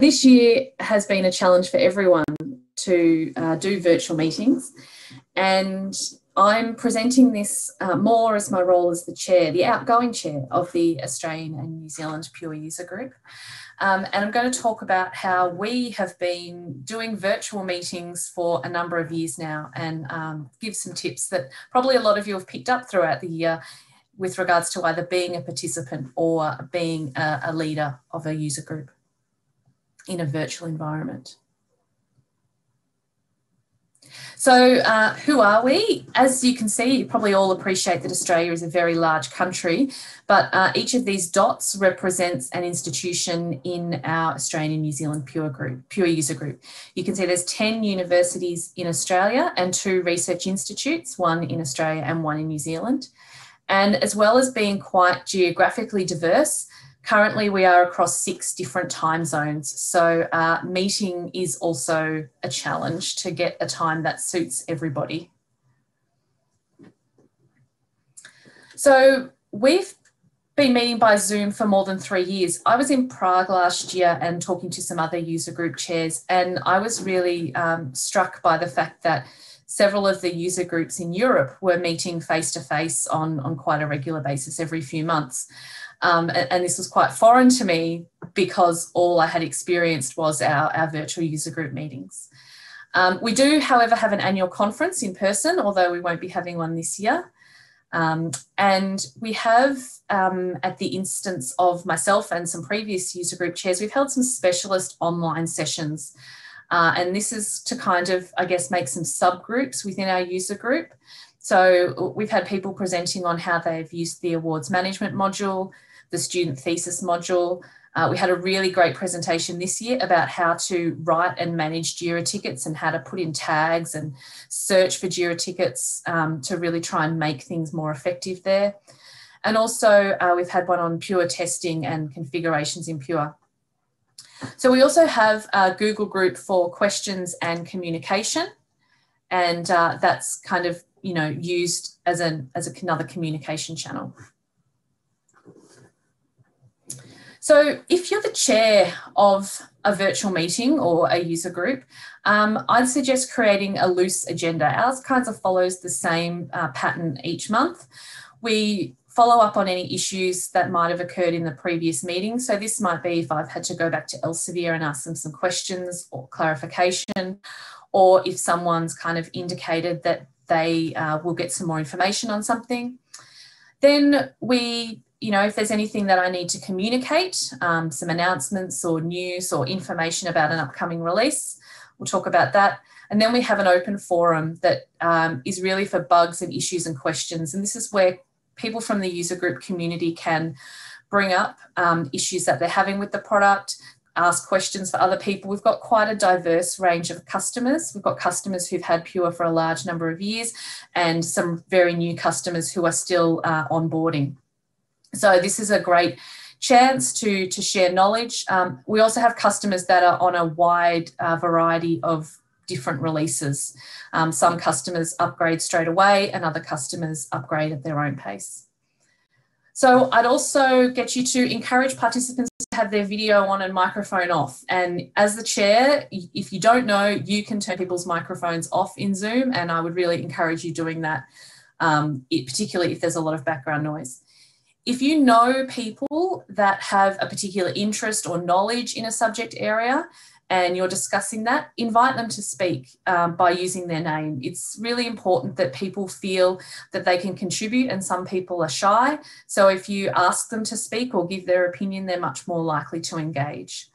this year has been a challenge for everyone to uh, do virtual meetings. And I'm presenting this uh, more as my role as the chair, the outgoing chair of the Australian and New Zealand Pure User Group. Um, and I'm going to talk about how we have been doing virtual meetings for a number of years now and um, give some tips that probably a lot of you have picked up throughout the year with regards to either being a participant or being a, a leader of a user group in a virtual environment. So, uh, who are we? As you can see, you probably all appreciate that Australia is a very large country, but uh, each of these dots represents an institution in our Australian New Zealand Pure Group, Pure User Group. You can see there's 10 universities in Australia and two research institutes, one in Australia and one in New Zealand. And as well as being quite geographically diverse, Currently, we are across six different time zones. So, uh, meeting is also a challenge to get a time that suits everybody. So, we've been meeting by Zoom for more than three years. I was in Prague last year and talking to some other user group chairs, and I was really um, struck by the fact that several of the user groups in Europe were meeting face to face on, on quite a regular basis every few months. Um, and, and, this was quite foreign to me because all I had experienced was our, our virtual user group meetings. Um, we do, however, have an annual conference in person, although we won't be having one this year. Um, and we have, um, at the instance of myself and some previous user group chairs, we've held some specialist online sessions. Uh, and this is to kind of, I guess, make some subgroups within our user group. So we've had people presenting on how they've used the awards management module, the student thesis module. Uh, we had a really great presentation this year about how to write and manage JIRA tickets and how to put in tags and search for JIRA tickets um, to really try and make things more effective there. And also uh, we've had one on Pure testing and configurations in Pure. So we also have a Google group for questions and communication. And uh, that's kind of, you know, used as, an, as another communication channel. So if you're the chair of a virtual meeting or a user group, um, I'd suggest creating a loose agenda. Ours kind of follows the same uh, pattern each month. We follow up on any issues that might have occurred in the previous meeting. So this might be if I've had to go back to Elsevier and ask them some questions or clarification, or if someone's kind of indicated that they uh, will get some more information on something. Then we you know, if there's anything that I need to communicate, um, some announcements or news or information about an upcoming release, we'll talk about that. And then we have an open forum that um, is really for bugs and issues and questions. And this is where people from the user group community can bring up um, issues that they're having with the product, ask questions for other people. We've got quite a diverse range of customers. We've got customers who've had Pure for a large number of years and some very new customers who are still uh, onboarding. So this is a great chance to, to share knowledge. Um, we also have customers that are on a wide uh, variety of different releases. Um, some customers upgrade straight away and other customers upgrade at their own pace. So I'd also get you to encourage participants to have their video on and microphone off. And as the chair, if you don't know, you can turn people's microphones off in Zoom and I would really encourage you doing that, um, particularly if there's a lot of background noise if you know people that have a particular interest or knowledge in a subject area and you're discussing that, invite them to speak um, by using their name. It's really important that people feel that they can contribute, and some people are shy. So if you ask them to speak or give their opinion, they're much more likely to engage.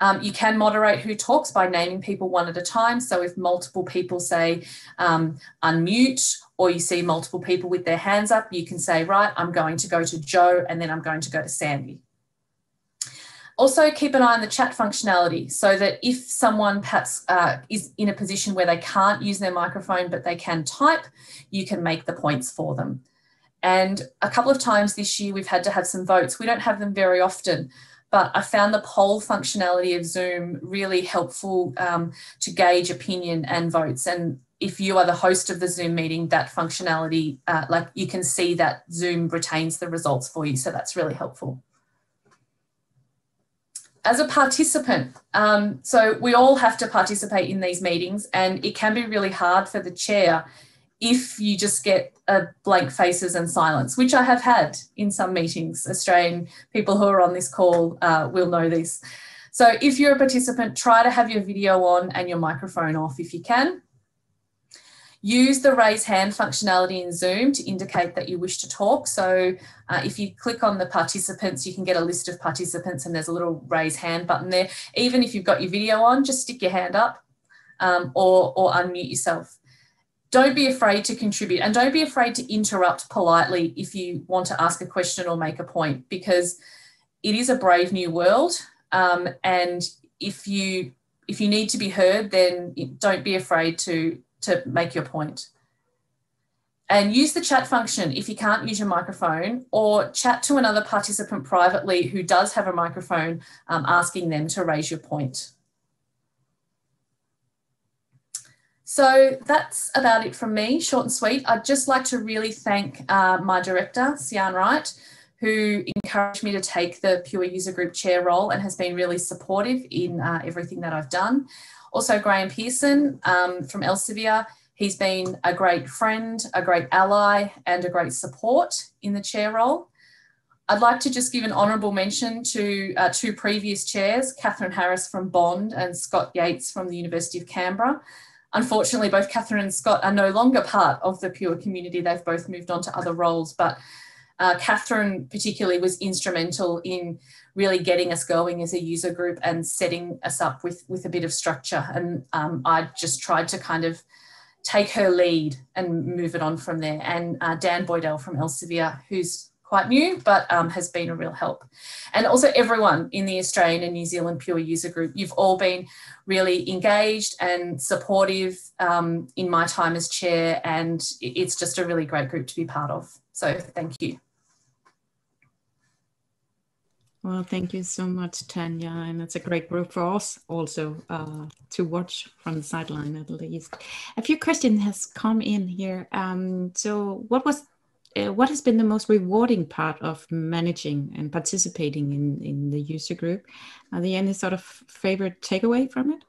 Um, you can moderate who talks by naming people one at a time. So if multiple people say um, unmute or you see multiple people with their hands up, you can say, right, I'm going to go to Joe and then I'm going to go to Sandy. Also keep an eye on the chat functionality so that if someone perhaps uh, is in a position where they can't use their microphone but they can type, you can make the points for them. And a couple of times this year we've had to have some votes. We don't have them very often, but I found the poll functionality of Zoom really helpful um, to gauge opinion and votes. And if you are the host of the Zoom meeting, that functionality, uh, like you can see that Zoom retains the results for you. So that's really helpful. as a participant, um, so we all have to participate in these meetings, and it can be really hard for the chair if you just get a blank faces and silence, which I have had in some meetings. Australian people who are on this call uh, will know this. So if you're a participant, try to have your video on and your microphone off if you can. Use the raise hand functionality in Zoom to indicate that you wish to talk. So uh, if you click on the participants, you can get a list of participants and there's a little raise hand button there. Even if you've got your video on, just stick your hand up um, or, or unmute yourself. Don't be afraid to contribute and don't be afraid to interrupt politely if you want to ask a question or make a point because it is a brave new world. Um, and if you if you need to be heard, then don't be afraid to to make your point. And use the chat function if you can't use your microphone, or chat to another participant privately who does have a microphone, um, asking them to raise your point. So that's about it from me, short and sweet. I'd just like to really thank uh, my director, Sian Wright, who encouraged me to take the Pure User Group Chair role and has been really supportive in uh, everything that I've done. Also, Graham Pearson um, from Elsevier. He's been a great friend, a great ally, and a great support in the chair role. I'd like to just give an honourable mention to uh, two previous chairs, Catherine Harris from Bond and Scott Yates from the University of Canberra. Unfortunately, both Catherine and Scott are no longer part of the Pure community. They've both moved on to other roles, but uh, Catherine particularly was instrumental in really getting us going as a user group and setting us up with, with a bit of structure. And um, I just tried to kind of take her lead and move it on from there. And uh, Dan Boydell from Elsevier, who's quite new, but um, has been a real help. And also everyone in the Australian and New Zealand Pure User Group, you've all been really engaged and supportive um, in my time as chair, and it's just a really great group to be part of. So thank you. Well, thank you so much, Tania. And it's a great group for us also uh, to watch from the sideline at least. A few questions has come in here. Um, so what was uh, what has been the most rewarding part of managing and participating in, in the user group? Are there any sort of favorite takeaway from it?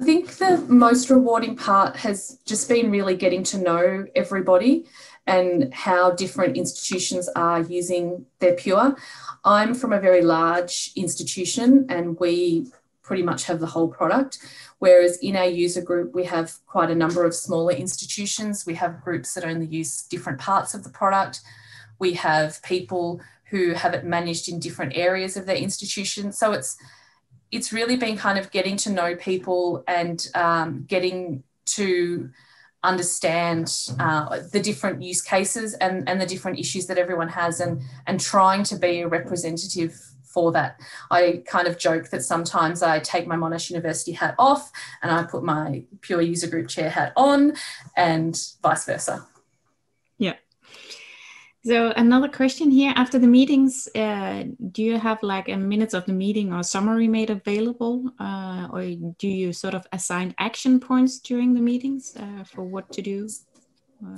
I think the most rewarding part has just been really getting to know everybody and how different institutions are using their Pure. I'm from a very large institution and we pretty much have the whole product. Whereas in our user group, we have quite a number of smaller institutions. We have groups that only use different parts of the product. We have people who have it managed in different areas of their institution. So it's it's really been kind of getting to know people and um, getting to understand uh, the different use cases and, and the different issues that everyone has and, and trying to be a representative for that. I kind of joke that sometimes I take my Monash University hat off and I put my pure user group chair hat on and vice versa. Yeah. So another question here: After the meetings, uh, do you have like a minutes of the meeting or summary made available, uh, or do you sort of assign action points during the meetings uh, for what to do?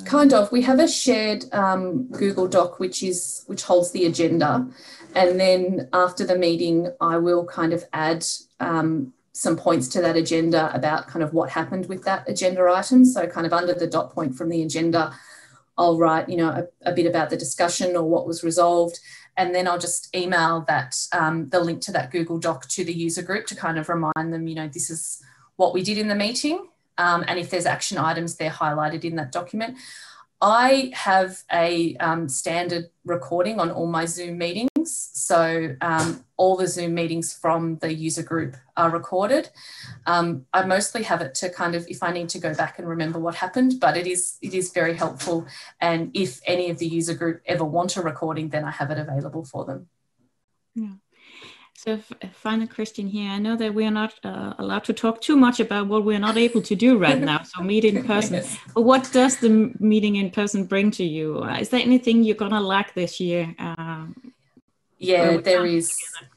Kind of. We have a shared um, Google Doc which is which holds the agenda, and then after the meeting, I will kind of add. Um, some points to that agenda about kind of what happened with that agenda item. So, kind of under the dot point from the agenda, I'll write, you know, a, a, bit about the discussion or what was resolved, and then I'll just email that um, the link to that Google Doc to the user group to kind of remind them, you know, this is what we did in the meeting, um, and if there's action items, they're highlighted in that document. I have a um, standard recording on all my Zoom meetings. So um, all the Zoom meetings from the user group are recorded. Um, I mostly have it to kind of if I need to go back and remember what happened, but it is it is very helpful. And if any of the user group ever want a recording, then I have it available for them. Yeah. So, final question here. I know that we are not uh, allowed to talk too much about what we're not able to do right now. So, meet in person. yes. But what does the meeting in person bring to you? Uh, is there anything you're gonna lack this year? Uh, yeah, there is. Together?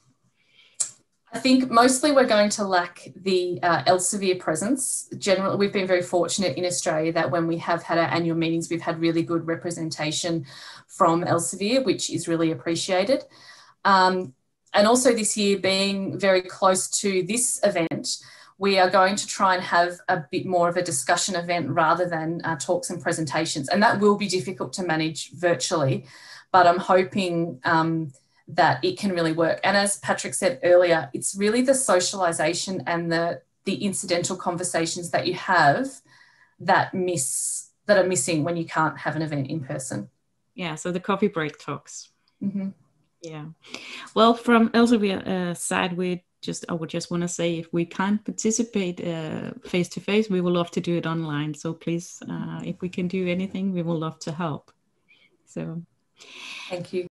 I think mostly we're going to lack the uh, Elsevier presence. Generally, we've been very fortunate in Australia that when we have had our annual meetings, we've had really good representation from Elsevier, which is really appreciated. Um, and also this year being very close to this event, we are going to try and have a bit more of a discussion event rather than uh, talks and presentations. And that will be difficult to manage virtually, but I'm hoping um, that it can really work. And as Patrick said earlier, it's really the socialization and the, the incidental conversations that you have that miss that are missing when you can't have an event in person. Yeah, so the coffee break talks. Mm-hmm. Yeah. Well, from Elsevier uh, side, we just I would just want to say if we can't participate face to face, we will love to do it online. So please, uh, if we can do anything, we will love to help. So thank you.